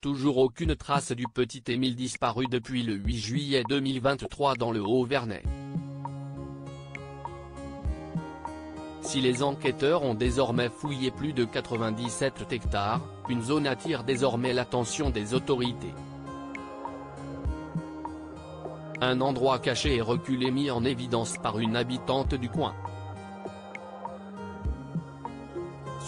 toujours aucune trace du petit Émile disparu depuis le 8 juillet 2023 dans le Haut-Vernay. Si les enquêteurs ont désormais fouillé plus de 97 hectares, une zone attire désormais l'attention des autorités. Un endroit caché et reculé mis en évidence par une habitante du coin.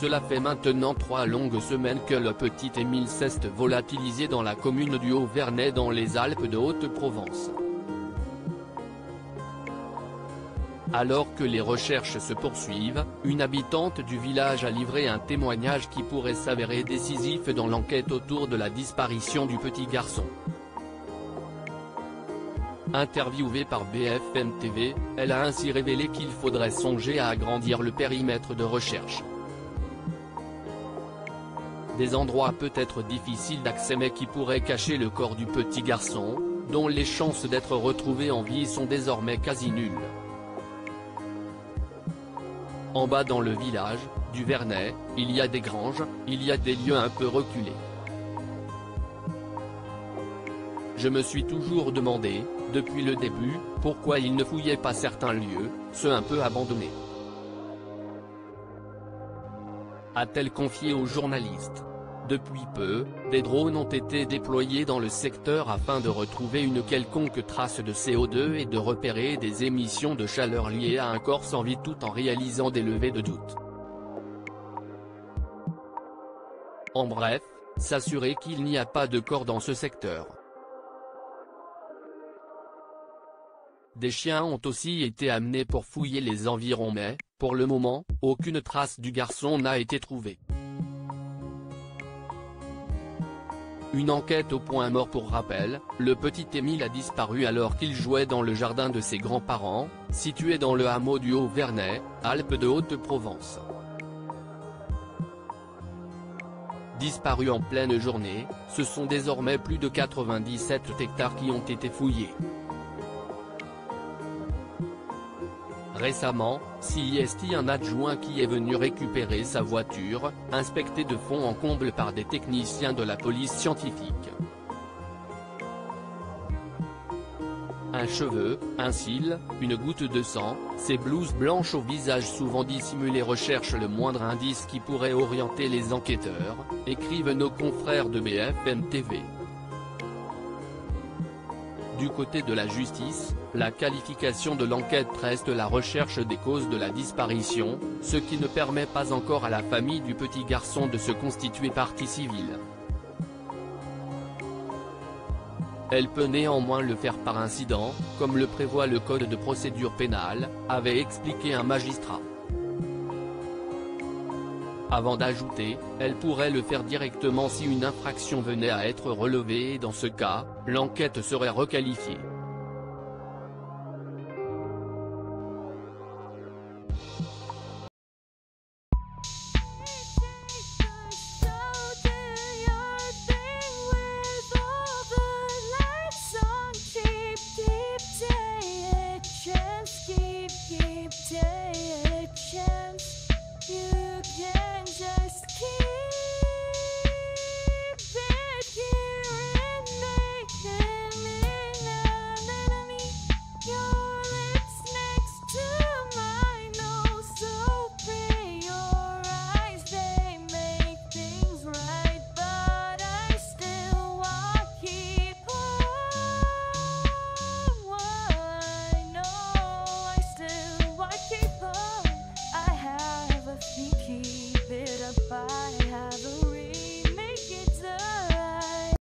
Cela fait maintenant trois longues semaines que le petit Émile s'est volatilisé dans la commune du Haut-Vernay dans les Alpes de Haute-Provence. Alors que les recherches se poursuivent, une habitante du village a livré un témoignage qui pourrait s'avérer décisif dans l'enquête autour de la disparition du petit garçon. Interviewée par BFM TV, elle a ainsi révélé qu'il faudrait songer à agrandir le périmètre de recherche. Des endroits peut-être difficiles d'accès mais qui pourraient cacher le corps du petit garçon, dont les chances d'être retrouvé en vie sont désormais quasi nulles. En bas dans le village, du Vernet, il y a des granges, il y a des lieux un peu reculés. Je me suis toujours demandé, depuis le début, pourquoi ils ne fouillaient pas certains lieux, ceux un peu abandonnés. A-t-elle confié aux journalistes depuis peu, des drones ont été déployés dans le secteur afin de retrouver une quelconque trace de CO2 et de repérer des émissions de chaleur liées à un corps sans vie tout en réalisant des levées de doute. En bref, s'assurer qu'il n'y a pas de corps dans ce secteur. Des chiens ont aussi été amenés pour fouiller les environs mais, pour le moment, aucune trace du garçon n'a été trouvée. Une enquête au point mort pour rappel, le petit Émile a disparu alors qu'il jouait dans le jardin de ses grands-parents, situé dans le hameau du Haut-Vernay, Alpes de Haute-Provence. Disparu en pleine journée, ce sont désormais plus de 97 hectares qui ont été fouillés. Récemment, CIST un adjoint qui est venu récupérer sa voiture, inspectée de fond en comble par des techniciens de la police scientifique. Un cheveu, un cil, une goutte de sang, ces blouses blanches au visage souvent dissimulées recherchent le moindre indice qui pourrait orienter les enquêteurs, écrivent nos confrères de BFM TV. Du côté de la justice, la qualification de l'enquête reste la recherche des causes de la disparition, ce qui ne permet pas encore à la famille du petit garçon de se constituer partie civile. Elle peut néanmoins le faire par incident, comme le prévoit le Code de procédure pénale, avait expliqué un magistrat. Avant d'ajouter, elle pourrait le faire directement si une infraction venait à être relevée et dans ce cas, l'enquête serait requalifiée.